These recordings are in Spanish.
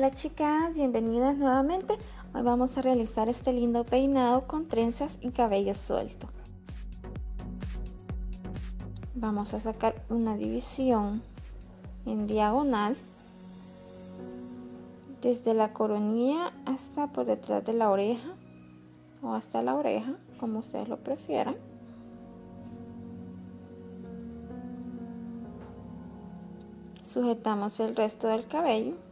Hola chicas, bienvenidas nuevamente. Hoy vamos a realizar este lindo peinado con trenzas y cabello suelto. Vamos a sacar una división en diagonal desde la coronilla hasta por detrás de la oreja o hasta la oreja, como ustedes lo prefieran. Sujetamos el resto del cabello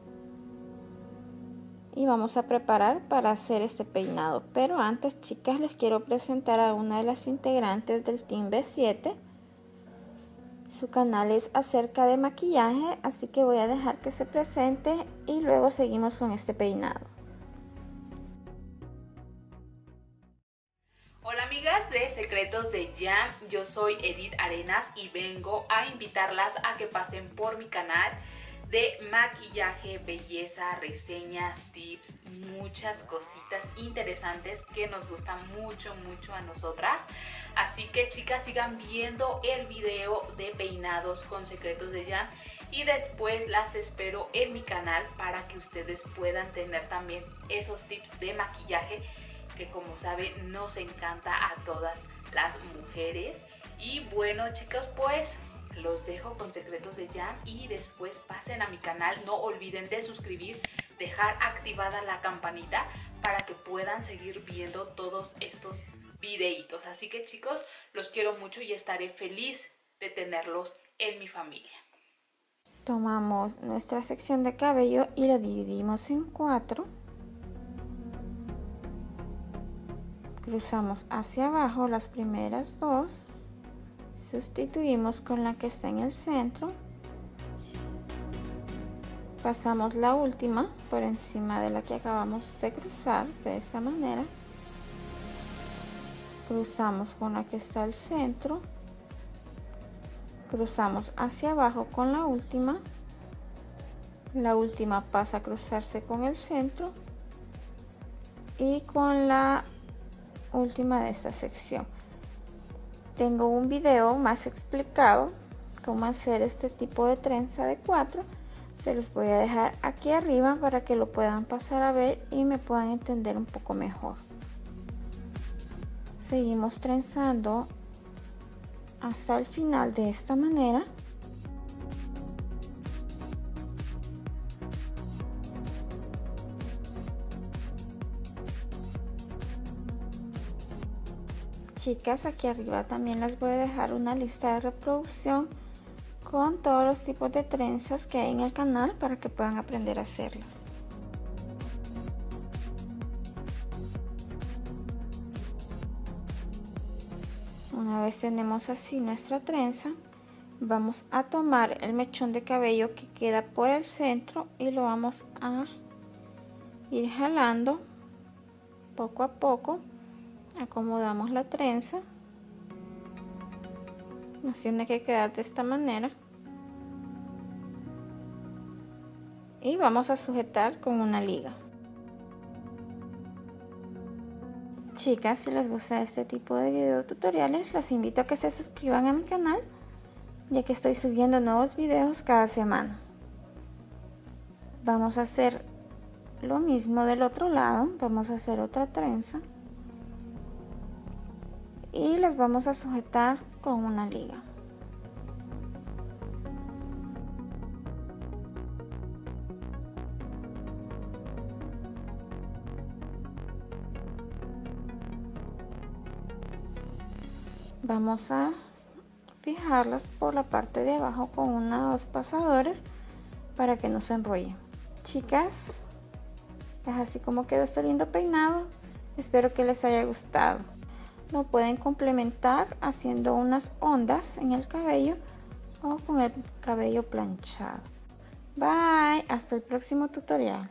y vamos a preparar para hacer este peinado. Pero antes, chicas, les quiero presentar a una de las integrantes del Team B7. Su canal es acerca de maquillaje, así que voy a dejar que se presente y luego seguimos con este peinado. Hola amigas de Secretos de Jam, yo soy Edith Arenas y vengo a invitarlas a que pasen por mi canal de maquillaje, belleza, reseñas, tips, muchas cositas interesantes que nos gustan mucho, mucho a nosotras. Así que chicas, sigan viendo el video de peinados con secretos de Jan y después las espero en mi canal para que ustedes puedan tener también esos tips de maquillaje que como saben nos encanta a todas las mujeres. Y bueno chicos, pues los dejo con secretos de Jan y después pasen a mi canal. No olviden de suscribir, dejar activada la campanita para que puedan seguir viendo todos estos videitos. Así que chicos, los quiero mucho y estaré feliz de tenerlos en mi familia. Tomamos nuestra sección de cabello y la dividimos en cuatro. Cruzamos hacia abajo las primeras dos sustituimos con la que está en el centro. Pasamos la última por encima de la que acabamos de cruzar de esa manera. Cruzamos con la que está al centro. Cruzamos hacia abajo con la última. La última pasa a cruzarse con el centro. Y con la última de esta sección tengo un video más explicado cómo hacer este tipo de trenza de cuatro. Se los voy a dejar aquí arriba para que lo puedan pasar a ver y me puedan entender un poco mejor. Seguimos trenzando hasta el final de esta manera chicas aquí arriba también les voy a dejar una lista de reproducción con todos los tipos de trenzas que hay en el canal para que puedan aprender a hacerlas. Una vez tenemos así nuestra trenza vamos a tomar el mechón de cabello que queda por el centro y lo vamos a ir jalando poco a poco acomodamos la trenza. Nos tiene que quedar de esta manera. Y vamos a sujetar con una liga. Chicas si les gusta este tipo de video tutoriales las invito a que se suscriban a mi canal ya que estoy subiendo nuevos videos cada semana. Vamos a hacer lo mismo del otro lado. Vamos a hacer otra trenza y las vamos a sujetar con una liga. Vamos a fijarlas por la parte de abajo con unos pasadores para que no se enrollen. Chicas, es así como quedó este lindo peinado. Espero que les haya gustado lo pueden complementar haciendo unas ondas en el cabello o con el cabello planchado. Bye, hasta el próximo tutorial.